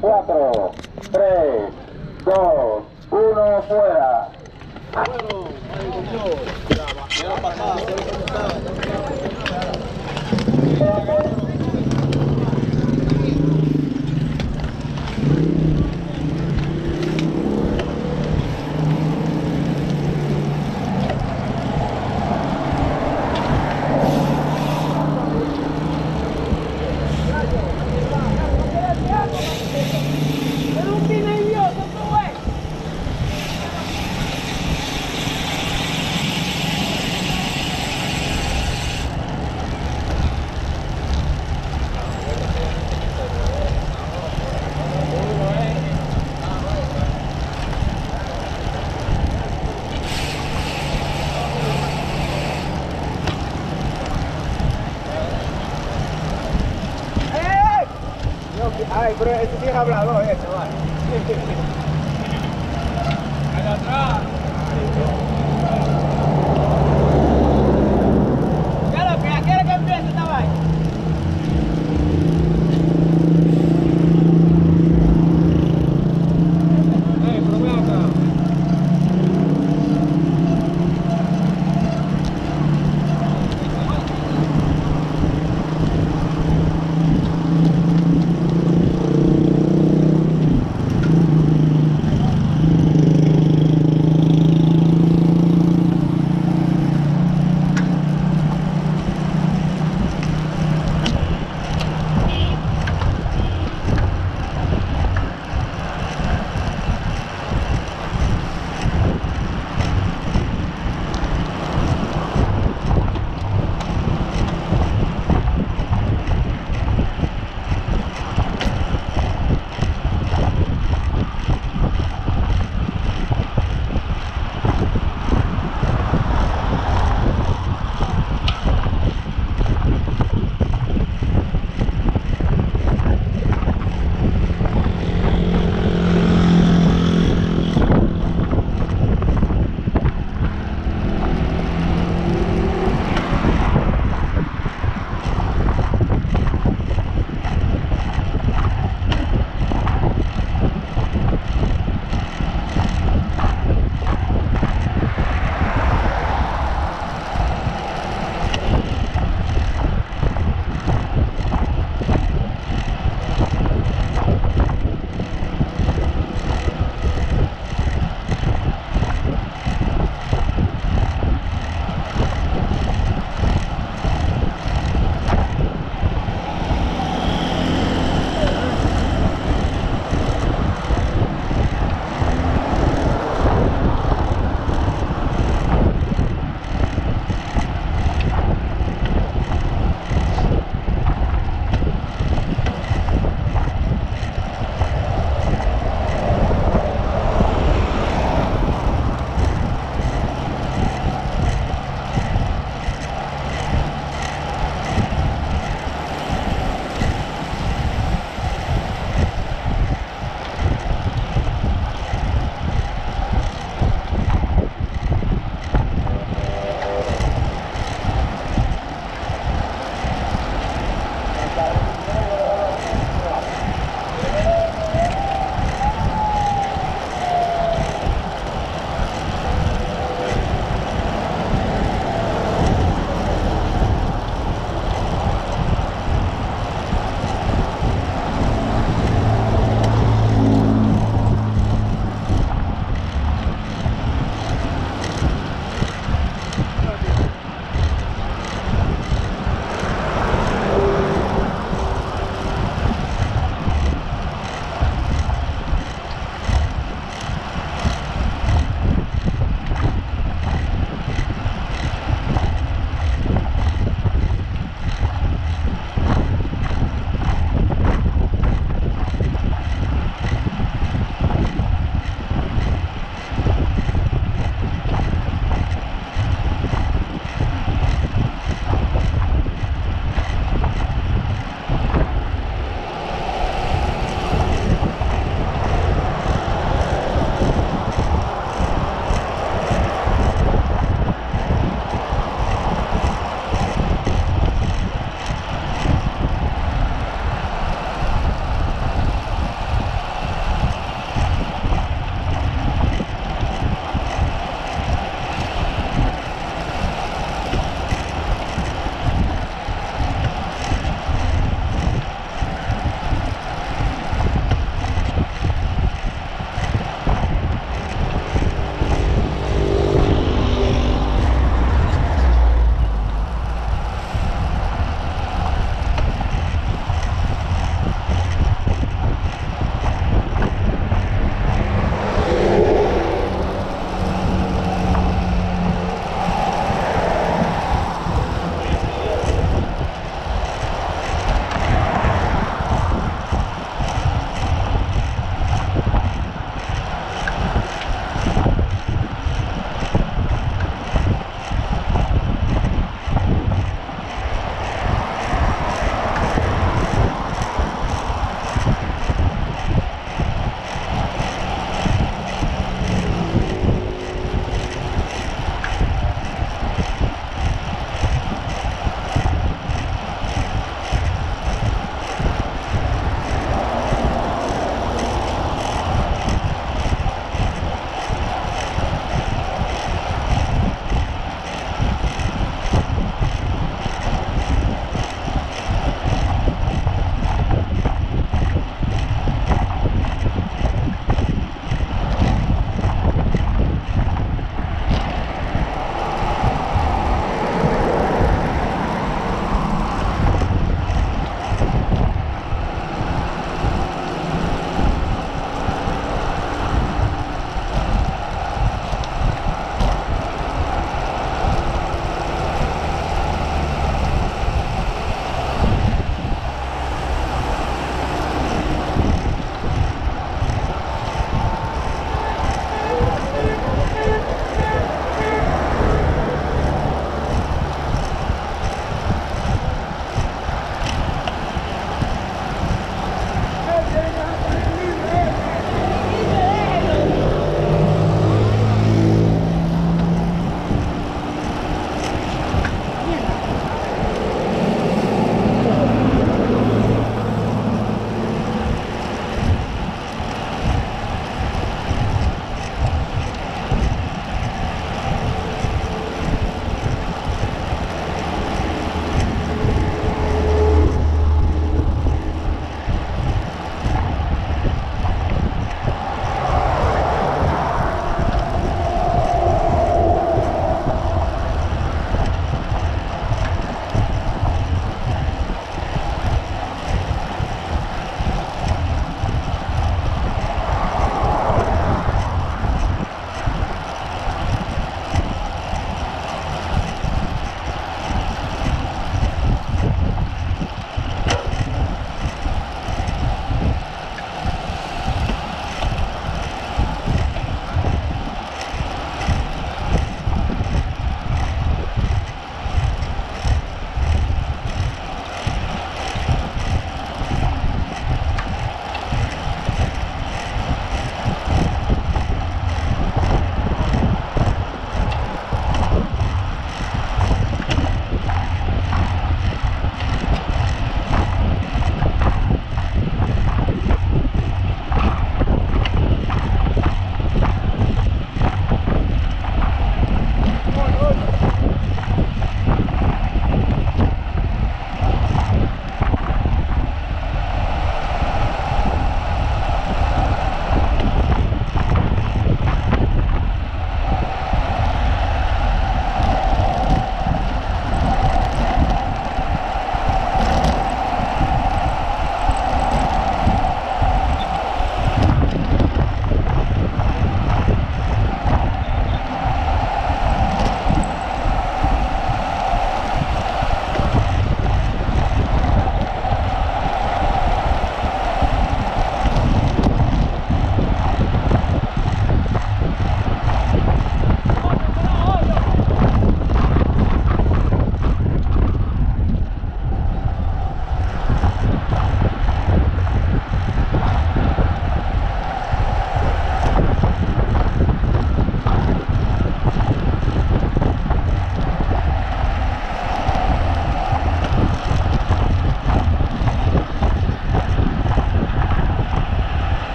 4, 3, 2, 1, fuera. Hablador,